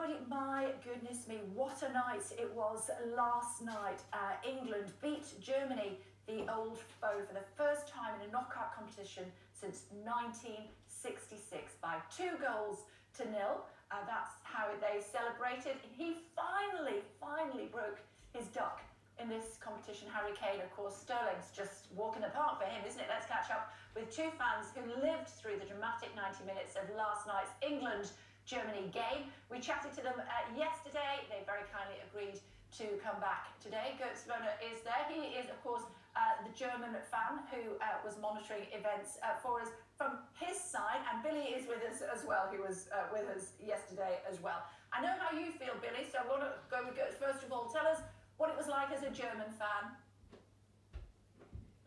everybody. My goodness me, what a night it was last night. Uh, England beat Germany, the old foe, for the first time in a knockout competition since 1966 by two goals to nil. Uh, that's how they celebrated. He finally, finally broke his duck in this competition. Harry Kane, of course, Sterling's just walking the park for him, isn't it? Let's catch up with two fans who lived through the dramatic 90 minutes of last night's England Germany game. We chatted to them uh, yesterday. They very kindly agreed to come back today. Götz Werner is there. He is, of course, uh, the German fan who uh, was monitoring events uh, for us from his side. And Billy is with us as well, He was uh, with us yesterday as well. I know how you feel, Billy, so I want to go with Götz. First of all, tell us what it was like as a German fan.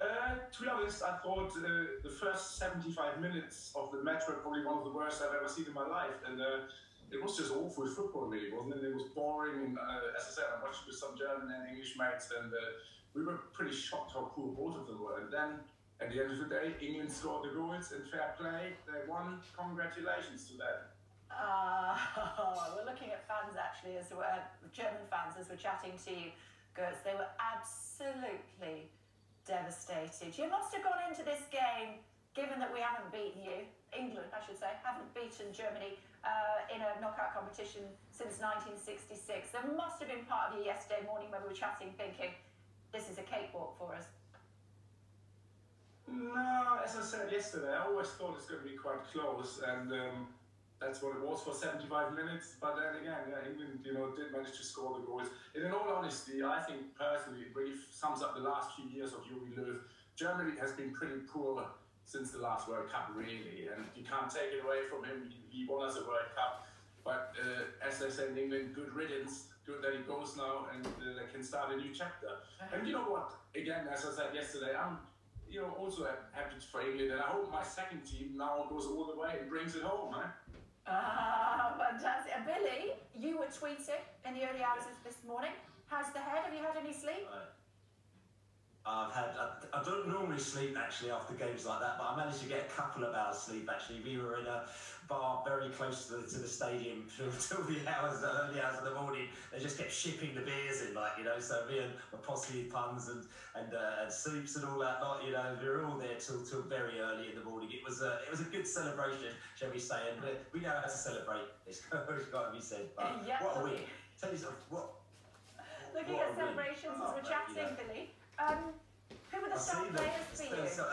Uh, to be honest, I thought uh, the first 75 minutes of the match were probably one of the worst I've ever seen in my life. And uh, it was just awful football, really, wasn't it? It was boring. And uh, as I said, I watched with some German and English mates, and uh, we were pretty shocked how poor both of them were. And then at the end of the day, England scored the goals in fair play. They won. Congratulations to them. Uh, we're looking at fans actually, as well, German fans, as we're chatting to you, Götz. They were absolutely devastated. You must have gone into this game, given that we haven't beaten you, England, I should say, haven't beaten Germany uh, in a knockout competition since 1966. There must have been part of you yesterday morning when we were chatting, thinking, this is a cakewalk for us. No, as I said yesterday, I always thought it's going to be quite close, and um, that's what it was for 75 minutes. But then again, yeah, England, you know, did manage to score the goals. And in all honesty, I think personally, it really sums up the last few years of Jogi Löw. Germany has been pretty poor since the last World Cup, really, and you can't take it away from him. He won us a World Cup. But uh, as I said in England, good riddance. Good that he goes now and uh, they can start a new chapter. And you know what? Again, as I said yesterday, I'm you know also happy for England, and I hope my second team now goes all the way and brings it home, man. Ah, fantastic. And Billy, you were tweeting in the early hours of this morning. How's the head? Have you had any sleep? I've had, I, I, don't normally sleep actually after games like that, but I managed to get a couple of hours sleep actually. We were in a bar very close to the, to the stadium until the hours, the early hours of the morning. They just kept shipping the beers in, like, you know, so me and my posse puns and, and, uh, and soups and all that lot, you know, we were all there till, till very early in the morning. It was a, it was a good celebration, shall we say, and we know how to celebrate. It's got to be said. But yeah, what a week. Tell you something, what, Looking what at celebrations as we're chatting, Billy. Um, who were the star players for you?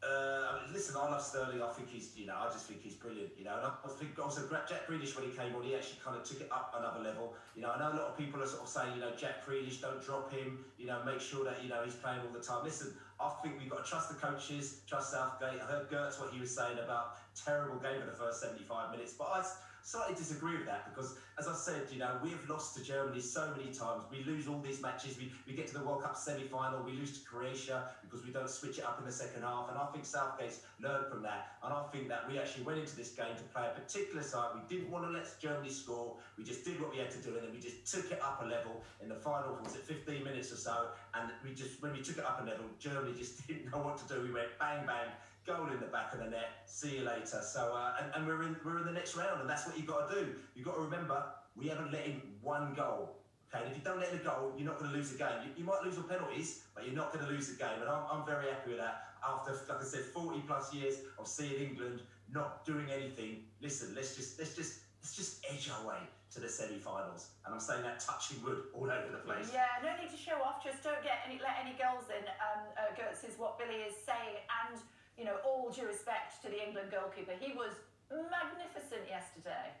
Uh, listen, I love Sterling. I think he's, you know, I just think he's brilliant. You know, and I think also Jack Grealish when he came on, he actually kind of took it up another level. You know, I know a lot of people are sort of saying, you know, Jack Grealish, don't drop him. You know, make sure that you know he's playing all the time. Listen, I think we've got to trust the coaches, trust Southgate. I heard Götz what he was saying about terrible game in the first 75 minutes, but I slightly disagree with that because, as I said, you know, we've lost to Germany so many times. We lose all these matches. We, we get to the World Cup semi final, we lose to Croatia because we don't switch it up in the second half. And I think Southgate's learned from that. And I think that we actually went into this game to play a particular side. We didn't want to let Germany score. We just did what we had to do, and then we just took it up a level in the final, was it 15 minutes or so? And we just, when we took it up a level, Germany just didn't know what to do. We went bang, bang goal in the back of the net. See you later. So, uh, and, and, we're in we're in the next round, and that's what you've got to do. You've got to remember we haven't let in one goal. Okay, and if you don't let in a goal, you're not going to lose the game. You, you might lose your penalties, but you're not going to lose the game. And I'm, I'm very happy with that. After, like I said, 40 plus years of seeing England not doing anything, listen, let's just let's just let's just edge our way to the semi-finals. And I'm saying that touching wood all over the place. Yeah, no need to show off. Just don't get any let any goals in. Um, uh, Götz is what Billy is saying, and you know, all due respect to the England goalkeeper, he was magnificent yesterday.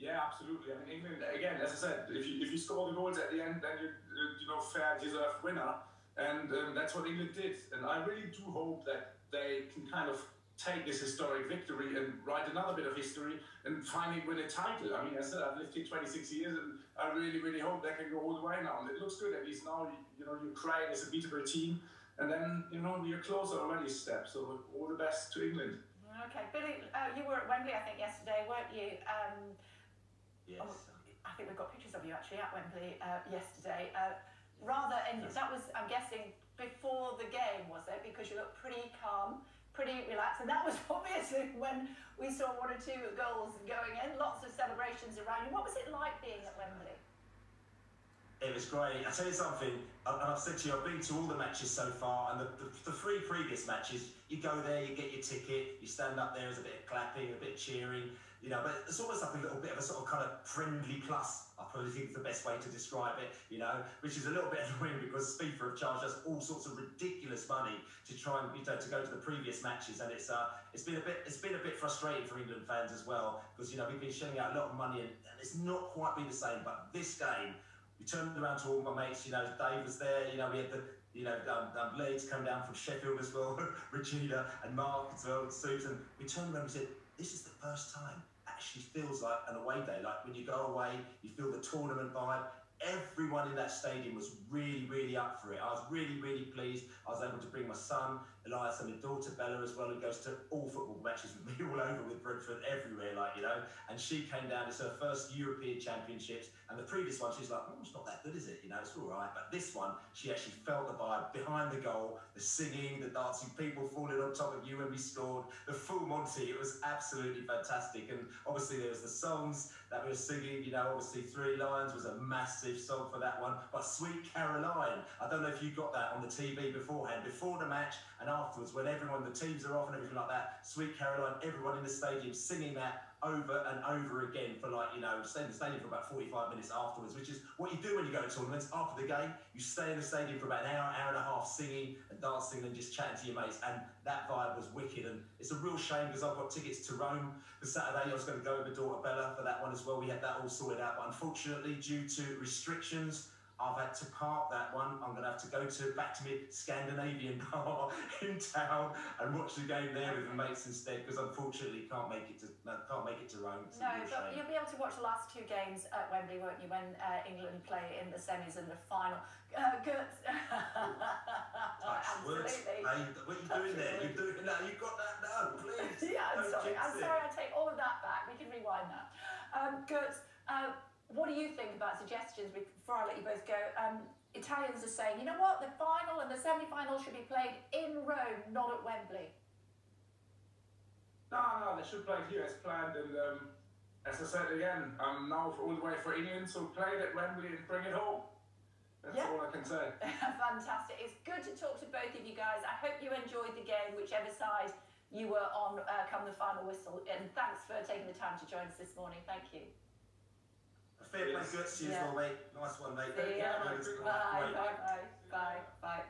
Yeah, absolutely. I mean, England again, as I said, if you if you score the goals at the end, then you you know fair deserved winner, and um, that's what England did. And I really do hope that they can kind of take this historic victory and write another bit of history and finally win a title. I mean, as I said, I've lived here 26 years, and I really, really hope that can go all the way now. And it looks good at least now. You know, Ukraine is a beatable team. And then, you know, you're closer already step. So all the best to England. Okay, Billy, uh, you were at Wembley, I think, yesterday, weren't you? Um, yes. Oh, I think we've got pictures of you actually at Wembley uh, yesterday. Uh, rather, and that was, I'm guessing, before the game, was it? Because you looked pretty calm, pretty relaxed, and that was obviously when we saw one or two goals going in, lots of celebrations around you. What was it like being at Wembley? It was great. I tell you something, and I've said to you, I've been to all the matches so far, and the, the, the three previous matches, you go there, you get your ticket, you stand up there, there's a bit of clapping, a bit of cheering, you know, but it's almost like a little bit of a sort of kind of friendly plus. I probably think is the best way to describe it, you know, which is a little bit annoying because FIFA have charged us all sorts of ridiculous money to try and you know to go to the previous matches, and it's uh it's been a bit it's been a bit frustrating for England fans as well because you know we've been shelling out a lot of money and, and it's not quite been the same. But this game we turned around to all my mates, you know, Dave was there, you know, we had the, you know, um, um, Leeds come down from Sheffield as well, Regina and Mark as well, Susan. We turned around and said, this is the first time actually feels like an away day. Like when you go away, you feel the tournament vibe. Everyone in that stadium was really, really up for it. I was really, really pleased. I was able to bring my son, Elias, and my daughter Bella as well, who goes to all football matches with me all over with Brentford everywhere, like you know. And she came down. It's her first European Championships, and the previous one, she's like, "Oh, it's not that good, is it? You know, it's all right." But this one, she actually felt the vibe behind the goal, the singing, the dancing, people falling on top of you when we scored, the full Monty. It was absolutely fantastic. And obviously, there was the songs that we were singing. You know, obviously, Three Lions was a massive song for that one. But Sweet Caroline, I don't know if you got that on the TV beforehand, before the match and afterwards, when everyone, the teams are off and everything like that. Sweet Caroline, everyone in the stadium singing that over and over again for like, you know, stay in the stadium for about 45 minutes afterwards, which is what you do when you go to tournaments. After the game, you stay in the stadium for about an hour, hour and a half singing and dancing and just chatting to your mates. And that vibe was wicked. And it's a real shame because I've got tickets to Rome for Saturday. I was going to go with my daughter Bella for that one as well. We had that all sorted out. But unfortunately, due to restrictions, I've had to park that one. I'm going to have to go to back to my Scandinavian bar in town and watch the game there with my mates instead because unfortunately can't make it to can't make it to Rome. It's No, but you'll be able to watch the last two games at Wembley, won't you, when uh, England play in the semis and the final? Uh, good. Absolutely. Hey, what are you doing there? You're doing no, you got that? No, please. yeah, I'm Don't sorry. I'm it. sorry. I take all of that back. We can rewind that. Um, good. Uh, what do you think about suggestions before I let you both go? Um, Italians are saying, you know what, the final and the semi-final should be played in Rome, not at Wembley. No, no, they should play here as planned. And um, as I said again, I'm now all the way for England, so play it at Wembley and bring it home. That's Yeah. all I can say. Fantastic. It's good to talk to both of you guys. I hope you enjoyed the game, whichever side you were on uh, come the final whistle. And thanks for taking the time to join us this morning. Thank you. Fair play, good. Cheers, Yeah. well, mate. Nice one, mate. See. Yeah, Bye, bye, bye, bye, bye.